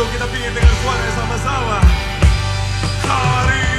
Kita pingin dengan suara yang sama-sama. Hari